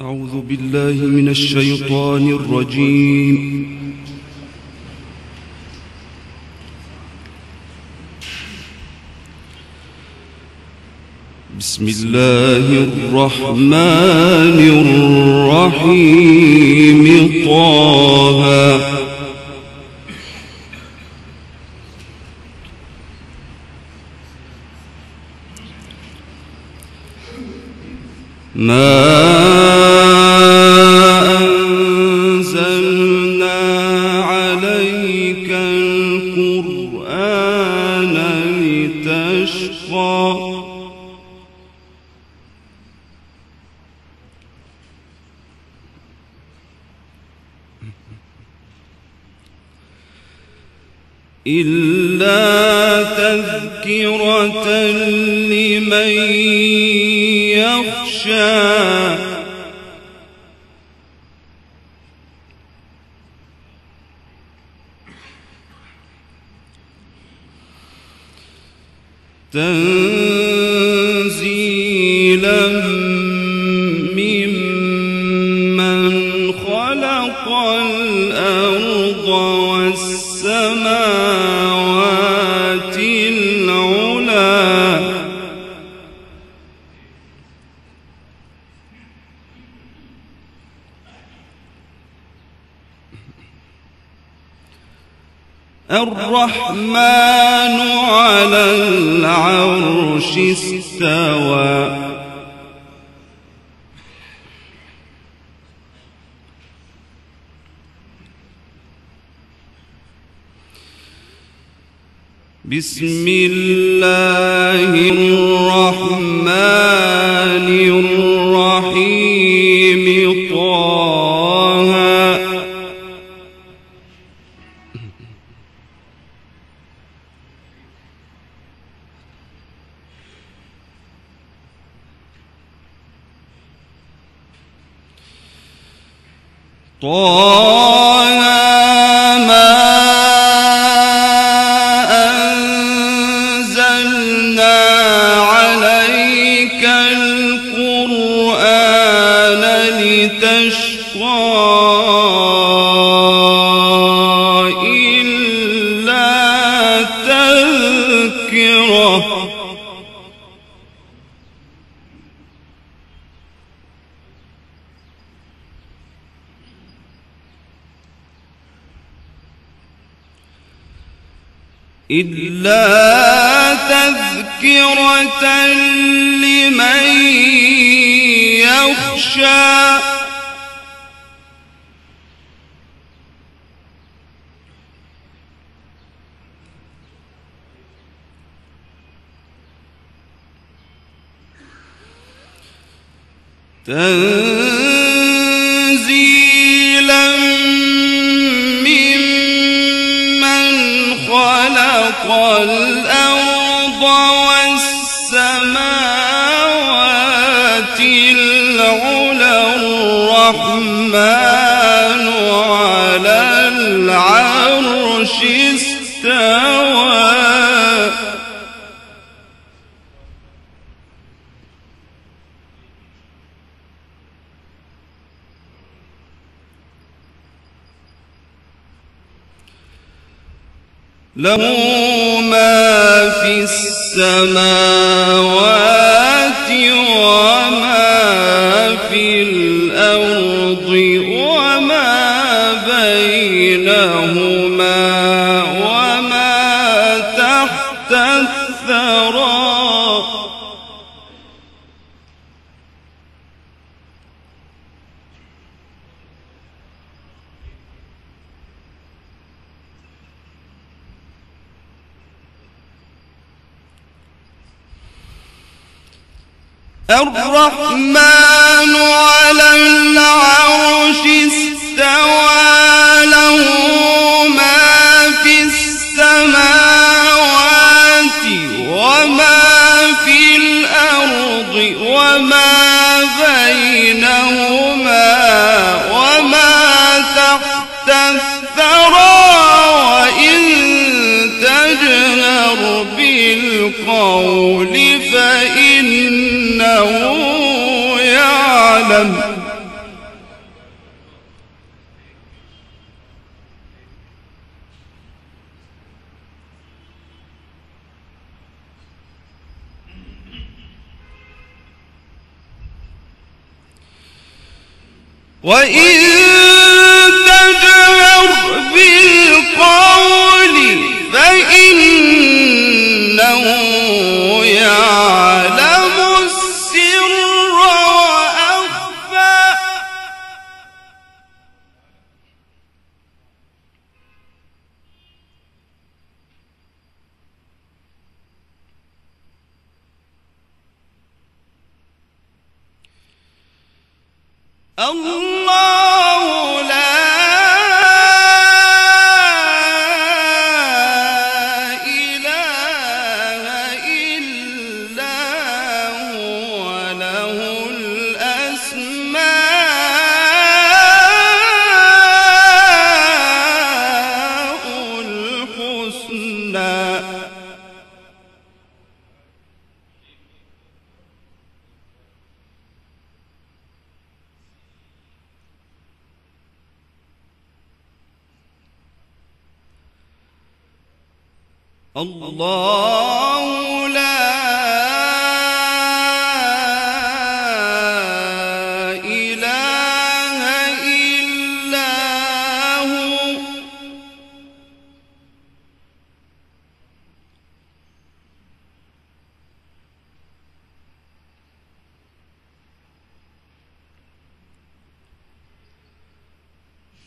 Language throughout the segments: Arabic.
أعوذ بالله من الشيطان الرجيم. بسم الله الرحمن الرحيم. طه. ما إلا تذكرة لمن يخشى. تنزيلا الرحمن على العرش استوى. بسم الله الرحمن طه إلا تذكرة لمن يخشى تنزيلا الرحمن على العرش استوى. له ما في السماوات وما في الأرض وما بينهما وما تحت الثرى الرحمن على العرش استوى له ما في السماوات وما في الأرض وما بينهما وما تحت الثرى وإن تجهر بالقول إنه يعلم. وإذ الله الله لا إله إلا هو.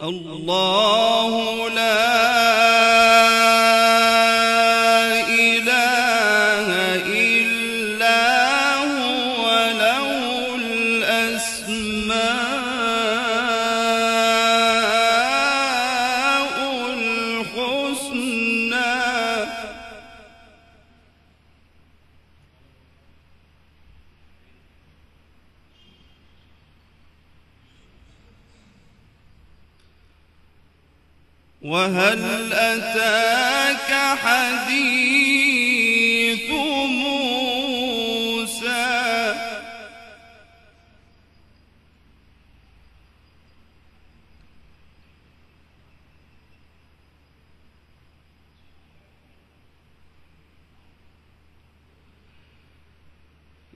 الله لا وهل أتاك حديث موسى؟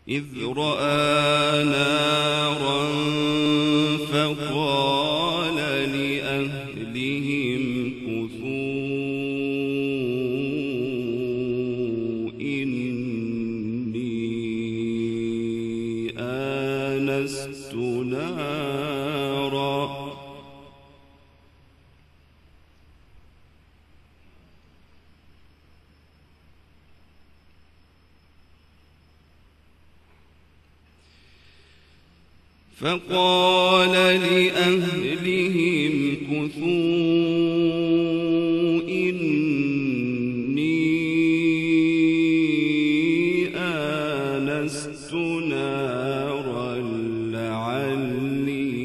إذ رأى نارا فقال لأهلهم كثوا إني آنست نارا لعلي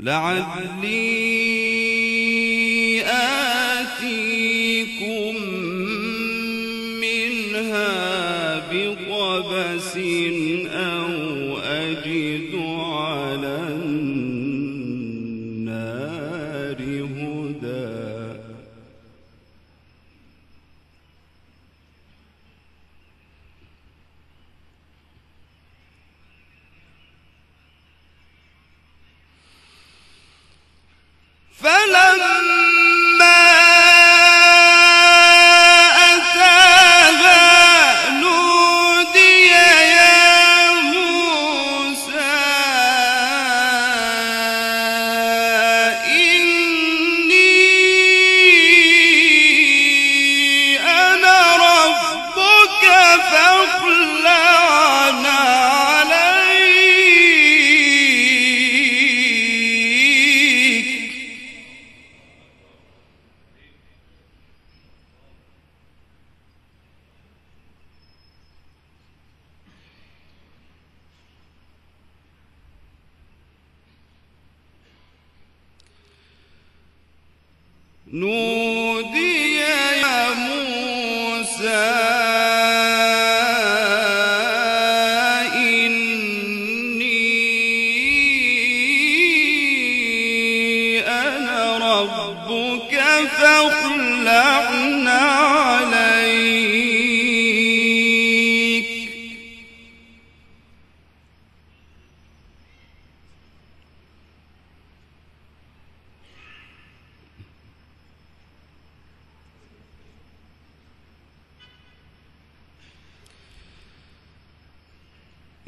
لعلي بقبس ربك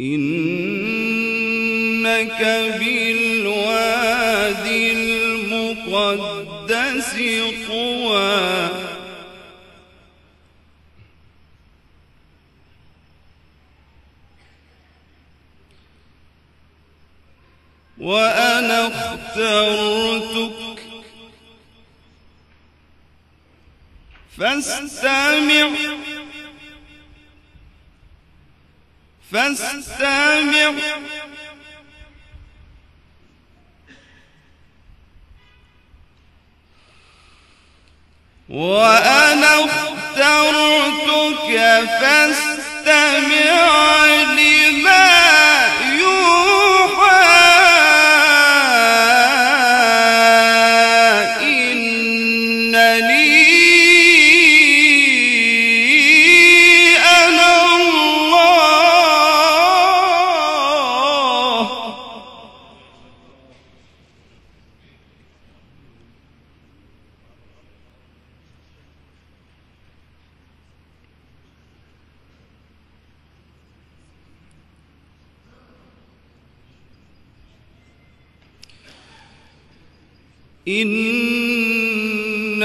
إنك بالواد المقدس طوى. وأنا اخترتك فاستمع فاستمع. وأنا اخترتك فاستمع لما إنني